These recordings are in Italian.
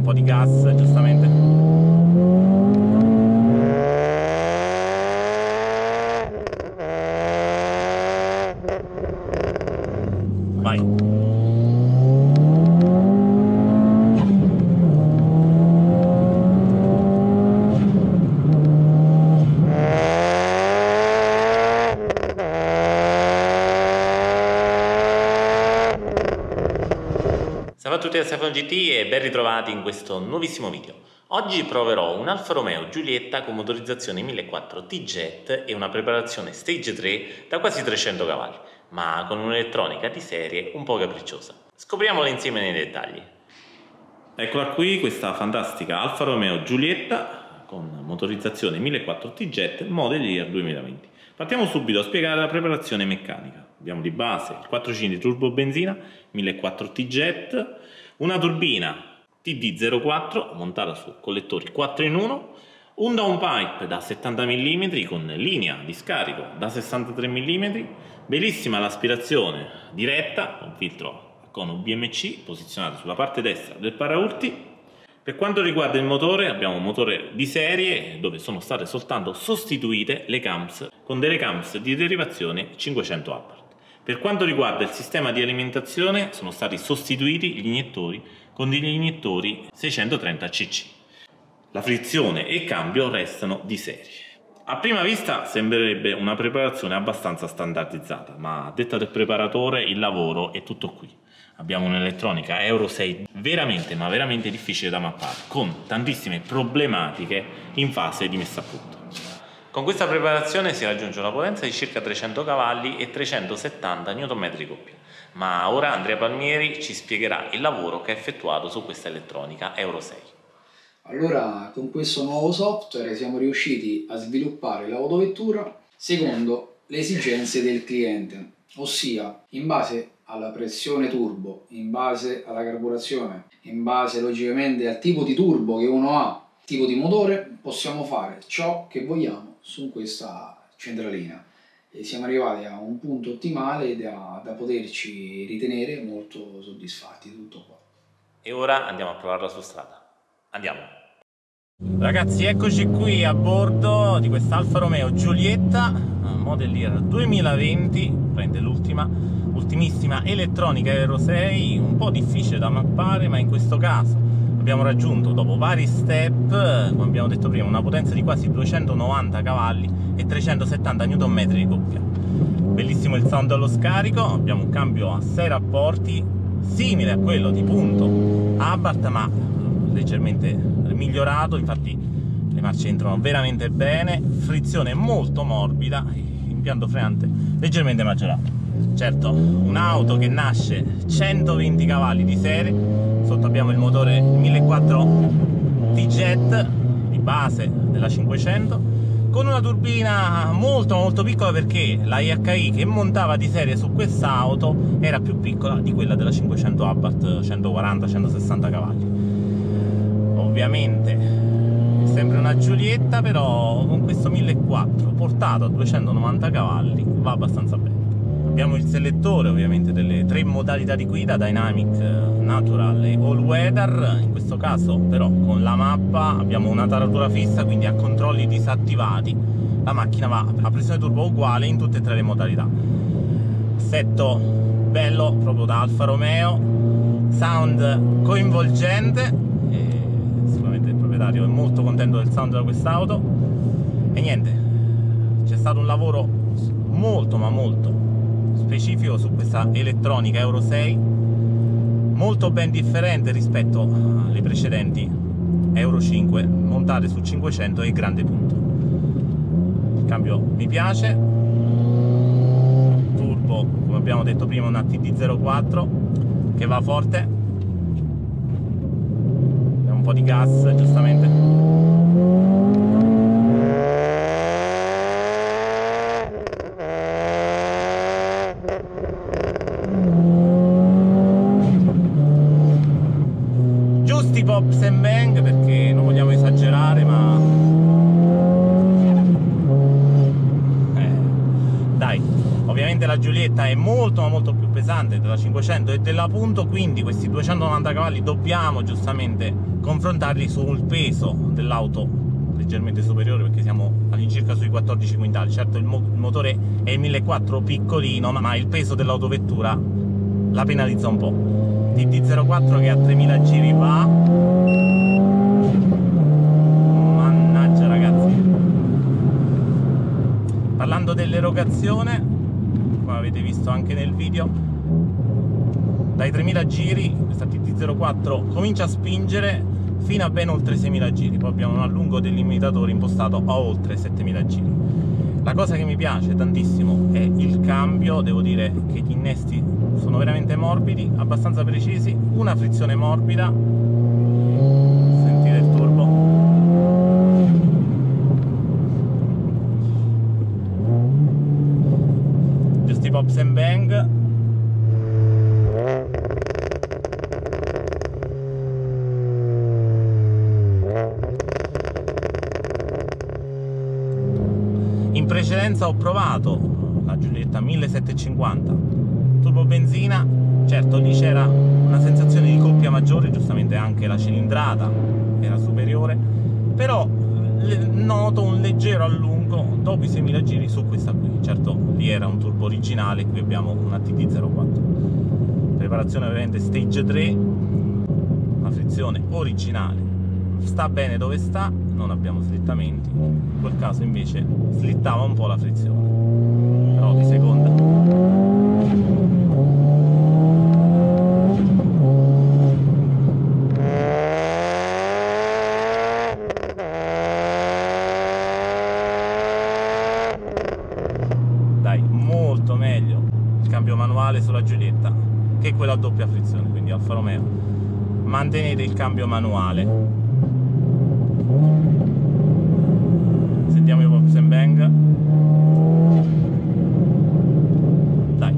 un po' di gas, giustamente. Vai. Salve a tutti da Stefano GT e ben ritrovati in questo nuovissimo video. Oggi proverò un Alfa Romeo Giulietta con motorizzazione 1400 T-Jet e una preparazione Stage 3 da quasi 300 cavalli, ma con un'elettronica di serie un po' capricciosa. Scopriamola insieme nei dettagli. Eccola qui, questa fantastica Alfa Romeo Giulietta con motorizzazione 1400 T-Jet Model Year 2020. Partiamo subito a spiegare la preparazione meccanica. Abbiamo di base il 4 cilindri turbo benzina 1400 T-Jet, una turbina TD04 montata su collettori 4 in 1, un downpipe da 70 mm con linea di scarico da 63 mm, bellissima l'aspirazione diretta, un filtro con UBMC posizionato sulla parte destra del paraurti per quanto riguarda il motore, abbiamo un motore di serie dove sono state soltanto sostituite le cams con delle cams di derivazione 500 Abarth. Per quanto riguarda il sistema di alimentazione, sono stati sostituiti gli iniettori con degli iniettori 630 cc. La frizione e il cambio restano di serie. A prima vista sembrerebbe una preparazione abbastanza standardizzata, ma a detta del preparatore il lavoro è tutto qui abbiamo un'elettronica Euro 6 veramente ma veramente difficile da mappare con tantissime problematiche in fase di messa a punto. Con questa preparazione si raggiunge una potenza di circa 300 cavalli e 370 Nm coppia. Ma ora Andrea Palmieri ci spiegherà il lavoro che ha effettuato su questa elettronica Euro 6. Allora, con questo nuovo software siamo riusciti a sviluppare l'autovettura secondo le esigenze del cliente, ossia in base alla pressione turbo, in base alla carburazione, in base logicamente al tipo di turbo che uno ha, tipo di motore, possiamo fare ciò che vogliamo su questa centralina. E siamo arrivati a un punto ottimale da, da poterci ritenere molto soddisfatti. Tutto qua. E ora andiamo a provarla su strada. Andiamo! Ragazzi eccoci qui a bordo di questa Alfa Romeo Giulietta Model Year 2020 prende l'ultima ultimissima elettronica Euro 6 un po' difficile da mappare ma in questo caso abbiamo raggiunto dopo vari step come abbiamo detto prima una potenza di quasi 290 cavalli e 370 Nm di coppia. Bellissimo il sound allo scarico abbiamo un cambio a 6 rapporti simile a quello di punto Abarth ma leggermente migliorato infatti le marce entrano veramente bene frizione molto morbida impianto frenante leggermente maggiorato. Certo un'auto che nasce 120 cavalli di serie sotto abbiamo il motore 1400 T-Jet di base della 500 con una turbina molto molto piccola perché la IHI che montava di serie su quest'auto era più piccola di quella della 500 Abarth 140-160 cavalli. Ovviamente è sempre una Giulietta però con questo 1400 portato a 290 cavalli va abbastanza bene abbiamo il selettore ovviamente delle tre modalità di guida Dynamic, Natural e All Weather. In questo caso però con la mappa abbiamo una taratura fissa quindi a controlli disattivati. La macchina va a pressione turbo uguale in tutte e tre le modalità. Assetto bello proprio da Alfa Romeo. Sound coinvolgente. Sicuramente il proprietario è molto contento del sound di quest'auto. E niente c'è stato un lavoro molto ma molto specifico su questa elettronica Euro 6 molto ben differente rispetto alle precedenti Euro 5 montate su 500 e grande punto. Il cambio mi piace. Turbo come abbiamo detto prima una TD04 che va forte. Un po' di gas giustamente pops and bang perché non vogliamo esagerare ma eh, dai. Ovviamente la Giulietta è molto ma molto più pesante della 500 e della Punto quindi questi 290 cavalli dobbiamo giustamente confrontarli sul peso dell'auto leggermente superiore perché siamo all'incirca sui 14 quintali. Certo il, mo il motore è il 1400 piccolino ma il peso dell'autovettura la penalizza un po' TD04 che a 3000 giri va. Mannaggia ragazzi. Parlando dell'erogazione come avete visto anche nel video dai 3000 giri questa TT04 comincia a spingere fino a ben oltre 6000 giri. Poi abbiamo un allungo del limitatore impostato a oltre 7000 giri. La cosa che mi piace tantissimo è il cambio devo dire che gli innesti sono veramente morbidi abbastanza precisi una frizione morbida. Sentite il turbo. Giusti pops and bang. In precedenza ho provato la Giulietta 1750 turbo benzina certo lì c'era una sensazione di coppia maggiore giustamente anche la cilindrata era superiore però noto un leggero allungo dopo i 6000 giri su questa qui. Certo lì era un turbo originale qui abbiamo una TT04 preparazione ovviamente stage 3 la frizione originale. Sta bene dove sta non abbiamo slittamenti. In quel caso invece slittava un po' la frizione. Però di seconda dai molto meglio il cambio manuale sulla Giulietta che quello a doppia frizione quindi Alfa Romeo mantenete il cambio manuale. Sentiamo i pops and bang. Dai.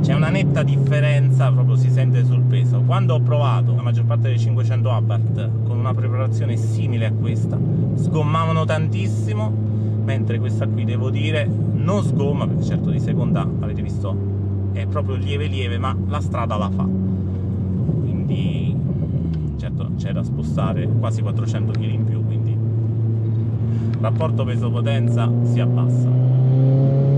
C'è una netta differenza proprio si sente sul peso. Quando ho provato la maggior parte dei 500 Abarth con una preparazione simile a questa sgommavano tantissimo mentre questa qui devo dire non sgomma perché certo di seconda avete visto è proprio lieve lieve ma la strada la fa. Quindi certo c'è da spostare quasi 400 kg in più quindi rapporto peso potenza si abbassa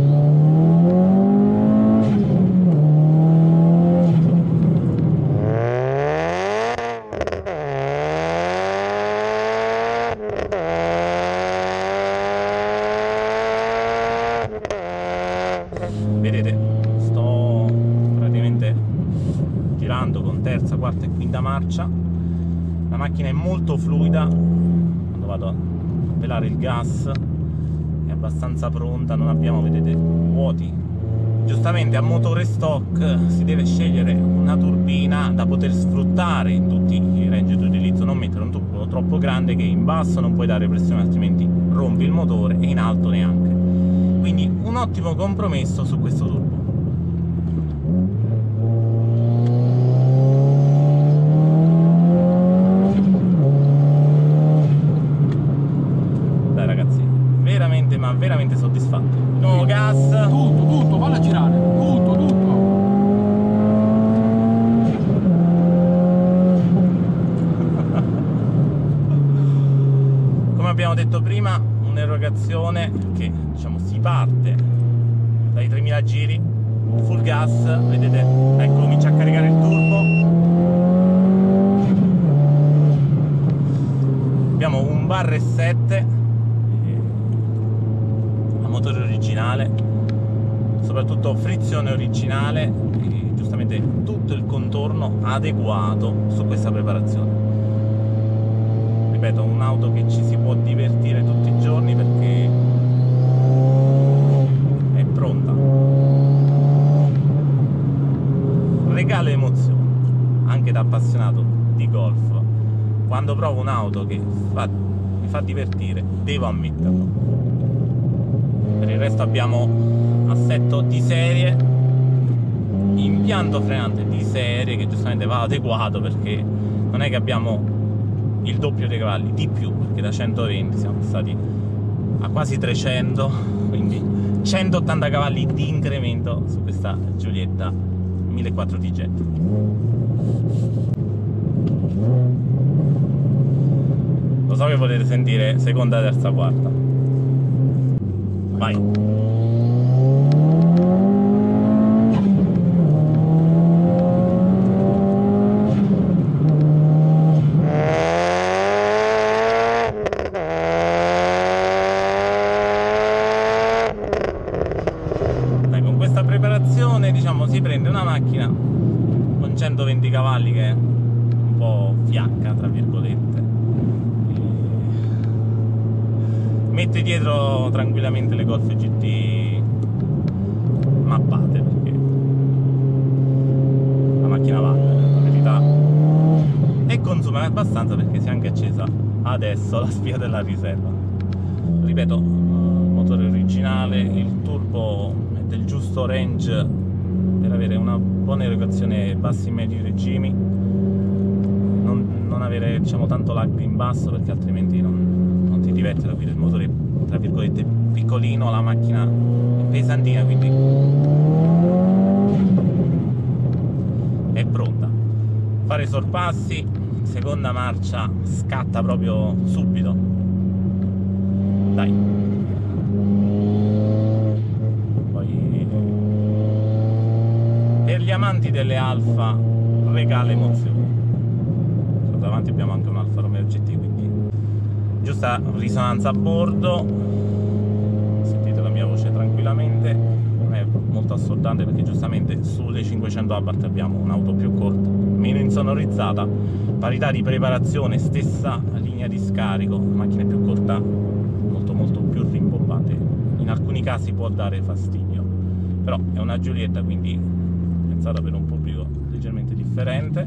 vedete sto praticamente girando con terza, quarta e quinta marcia. La macchina è molto fluida. Quando vado a pelare il gas è abbastanza pronta non abbiamo vedete vuoti. Giustamente a motore stock si deve scegliere una turbina da poter sfruttare in tutti i range di utilizzo non mettere un turbo troppo grande che in basso non puoi dare pressione altrimenti rompi il motore e in alto neanche quindi un ottimo compromesso su questo turbo dai ragazzi veramente ma veramente soddisfatto nuovo gas Tutto, tutto, falla girare. Tutto, tutto. come abbiamo detto prima un'erogazione che diciamo si parte dai 3000 giri full gas vedete ecco comincia a caricare il turbo. Abbiamo un bar e 7 a motore originale soprattutto frizione originale e giustamente tutto il contorno adeguato su questa preparazione ripeto, un'auto che ci si può divertire tutti i giorni perché è pronta. Regala emozioni, anche da appassionato di golf. Quando provo un'auto che fa, mi fa divertire, devo ammetterlo. Per il resto abbiamo assetto di serie, impianto frenante di serie che giustamente va adeguato perché non è che abbiamo il doppio dei cavalli, di più, perché da 120 siamo stati a quasi 300, quindi 180 cavalli di incremento su questa Giulietta 1400 di jet. Lo so che volete sentire seconda, terza, quarta. Vai. Si prende una macchina con 120 cavalli che è un po' fiacca, tra virgolette. Mette dietro tranquillamente le Golf GT mappate perché la macchina va, la verità. E consuma abbastanza perché si è anche accesa adesso la spia della riserva. Ripeto, motore originale, il turbo è del giusto range per avere una buona erogazione bassi e medi regimi non, non, avere diciamo tanto lag in basso perché altrimenti non, non ti diverti a guidare il motore tra virgolette piccolino la macchina è pesantina quindi è pronta. Fare sorpassi seconda marcia scatta proprio subito. Dai gli amanti delle Alfa regala emozioni. Davanti abbiamo anche un Alfa Romeo GT, quindi giusta risonanza a bordo. Sentite la mia voce tranquillamente, non è molto assordante perché giustamente sulle 500 Abarth abbiamo un'auto più corta, meno insonorizzata, parità di preparazione, stessa linea di scarico, macchina più corta, molto molto più rimbombante. In alcuni casi può dare fastidio, però è una Giulietta quindi pensata per un pubblico leggermente differente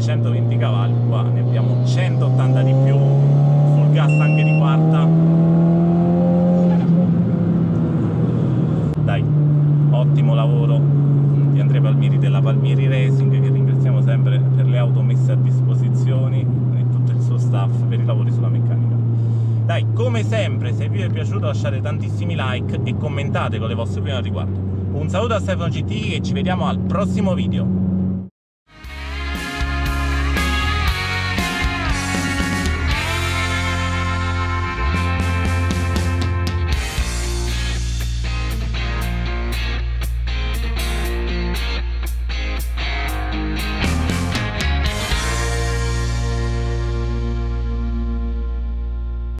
320 cavalli qua ne abbiamo 180 di più full gas anche di quarta. Dai ottimo lavoro di Andrea Palmieri della Palmieri Racing che ringraziamo sempre per le auto messe a disposizione e tutto il suo staff per i lavori sulla meccanica. Dai come sempre se vi è piaciuto lasciate tantissimi like e commentate con le vostre opinioni al riguardo. Un saluto a Stefano GT e ci vediamo al prossimo video.